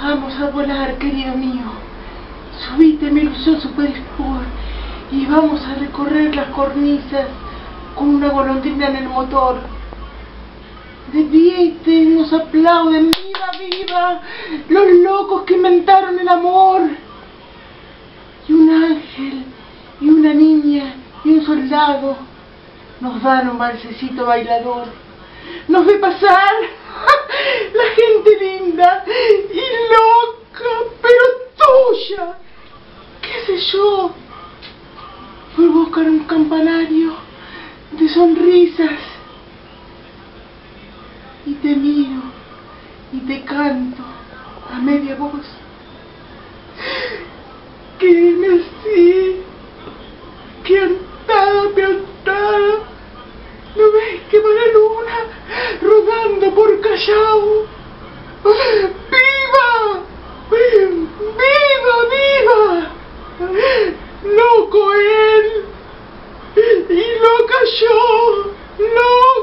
Salgamos a volar, querido mío. Subite mi Super Sport y vamos a recorrer las cornisas con una golondrina en el motor. De pie nos aplauden, viva, viva, los locos que inventaron el amor. Y un ángel, y una niña, y un soldado nos dan un balsecito bailador. Nos ve pasar ¿Qué sé yo? Fui a buscar un campanario de sonrisas y te miro y te canto a media voz. Que nací, que antada, piantada, ¿no ves que va la luna rodando por Callao? tocó él. Y lo cayó, lo